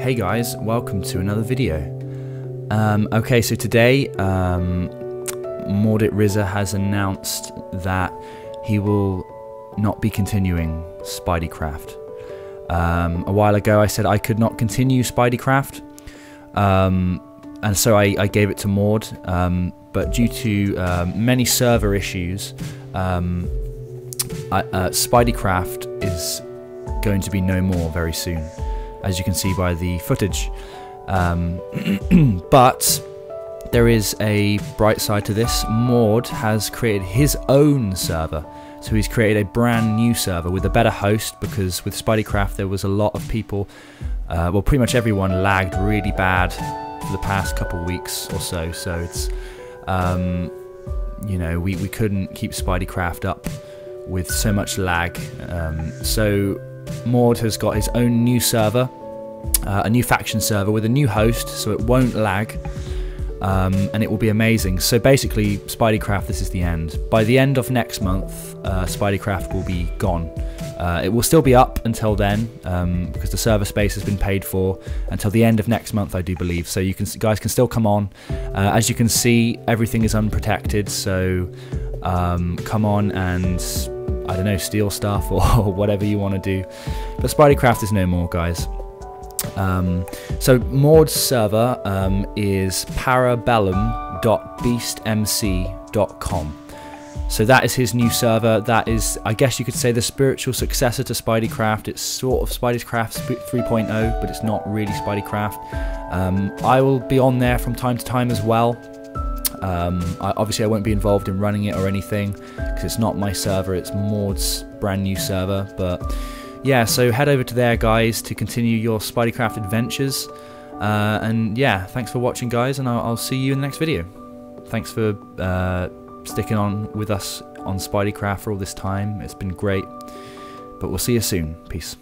Hey guys, welcome to another video. Um, okay, so today, um, Mordit Rizza has announced that he will not be continuing Spideycraft. Um, a while ago, I said I could not continue Spideycraft, um, and so I, I, gave it to Maud. Um, but due to um, many server issues, um, I, uh, Spideycraft is going to be no more very soon as you can see by the footage. Um, but there is a bright side to this. Maud has created his own server. So he's created a brand new server with a better host because with Spideycraft there was a lot of people, uh, well, pretty much everyone lagged really bad for the past couple weeks or so. So it's, um, you know, we, we couldn't keep Spideycraft up with so much lag. Um, so Maud has got his own new server, uh, a new faction server with a new host, so it won't lag. Um, and it will be amazing. So basically, Spideycraft, this is the end. By the end of next month, uh, Spideycraft will be gone. Uh, it will still be up until then um, because the server space has been paid for until the end of next month, I do believe. So you can guys can still come on. Uh, as you can see, everything is unprotected. So um, come on and I don't know, steal stuff or, whatever you want to do. But Spideycraft is no more, guys. Um, so Maud's server um, is parabellum.beastmc.com. So that is his new server. That is, I guess you could say, the spiritual successor to Spideycraft. It's sort of Spideycraft 3.0, but it's not really Spideycraft. Um, I will be on there from time to time as well. Um, I, obviously, I won't be involved in running it or anything because it's not my server, it's Maud's brand new server. But yeah, so head over to there, guys, to continue your Spideycraft adventures. Uh, and yeah, thanks for watching, guys, and I'll, I'll, see you in the next video. Thanks for uh, sticking on with us on Spideycraft for all this time. It's been great. But we'll see you soon. Peace.